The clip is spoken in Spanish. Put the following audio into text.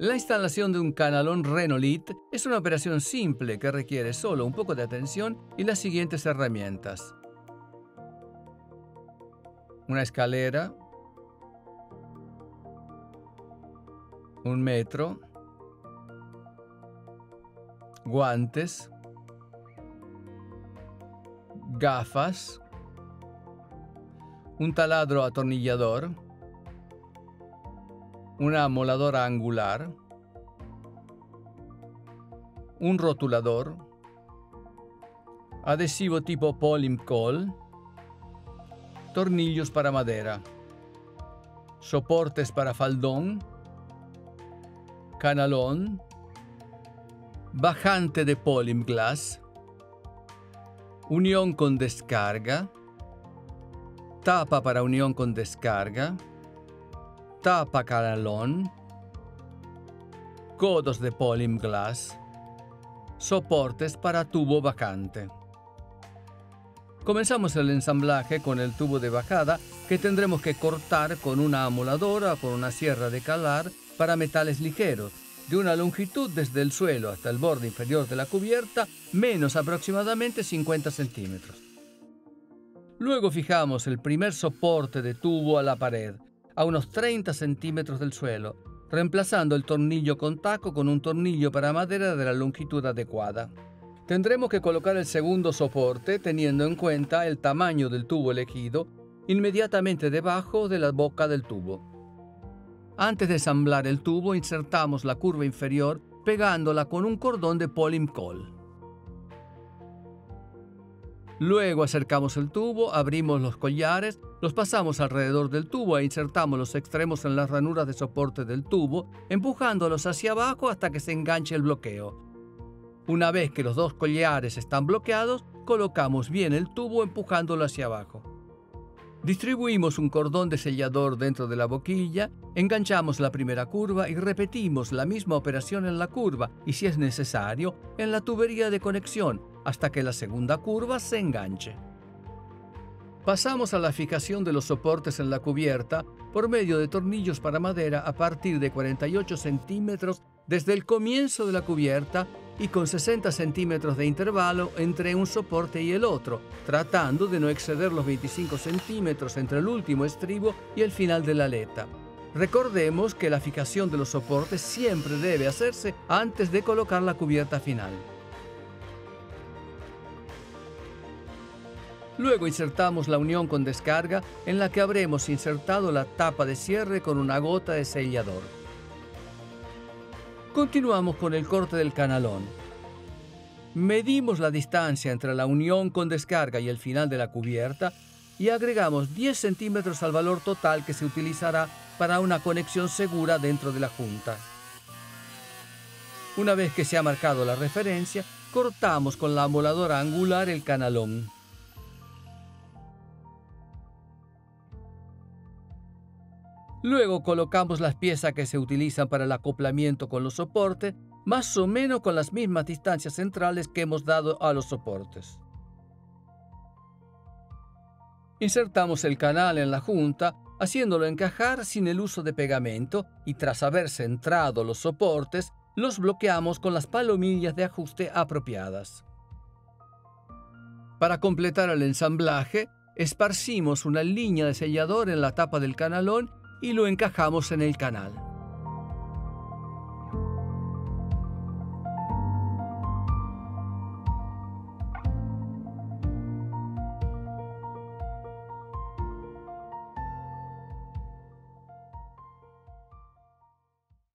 La instalación de un canalón Renolit es una operación simple que requiere solo un poco de atención y las siguientes herramientas. Una escalera, un metro, guantes, gafas, un taladro atornillador, una moladora angular, un rotulador, adhesivo tipo Polimcol, tornillos para madera, soportes para faldón, canalón, bajante de Polimglass, unión con descarga, tapa para unión con descarga, tapa canalón, codos de Polimglass, soportes para tubo vacante. Comenzamos el ensamblaje con el tubo de bajada que tendremos que cortar con una amoladora o con una sierra de calar para metales ligeros, de una longitud desde el suelo hasta el borde inferior de la cubierta, menos aproximadamente 50 centímetros. Luego fijamos el primer soporte de tubo a la pared, a unos 30 centímetros del suelo, reemplazando el tornillo con taco con un tornillo para madera de la longitud adecuada. Tendremos que colocar el segundo soporte teniendo en cuenta el tamaño del tubo elegido inmediatamente debajo de la boca del tubo. Antes de ensamblar el tubo insertamos la curva inferior pegándola con un cordón de polimcol. Luego acercamos el tubo, abrimos los collares, los pasamos alrededor del tubo e insertamos los extremos en las ranuras de soporte del tubo, empujándolos hacia abajo hasta que se enganche el bloqueo. Una vez que los dos collares están bloqueados, colocamos bien el tubo empujándolo hacia abajo. Distribuimos un cordón de sellador dentro de la boquilla, enganchamos la primera curva y repetimos la misma operación en la curva y si es necesario, en la tubería de conexión, hasta que la segunda curva se enganche. Pasamos a la fijación de los soportes en la cubierta por medio de tornillos para madera a partir de 48 centímetros desde el comienzo de la cubierta y con 60 centímetros de intervalo entre un soporte y el otro, tratando de no exceder los 25 centímetros entre el último estribo y el final de la aleta. Recordemos que la fijación de los soportes siempre debe hacerse antes de colocar la cubierta final. Luego insertamos la unión con descarga en la que habremos insertado la tapa de cierre con una gota de sellador. Continuamos con el corte del canalón. Medimos la distancia entre la unión con descarga y el final de la cubierta y agregamos 10 centímetros al valor total que se utilizará para una conexión segura dentro de la junta. Una vez que se ha marcado la referencia, cortamos con la amoladora angular el canalón. Luego colocamos las piezas que se utilizan para el acoplamiento con los soportes, más o menos con las mismas distancias centrales que hemos dado a los soportes. Insertamos el canal en la junta, haciéndolo encajar sin el uso de pegamento y tras haber centrado los soportes, los bloqueamos con las palomillas de ajuste apropiadas. Para completar el ensamblaje, esparcimos una línea de sellador en la tapa del canalón y lo encajamos en el canal.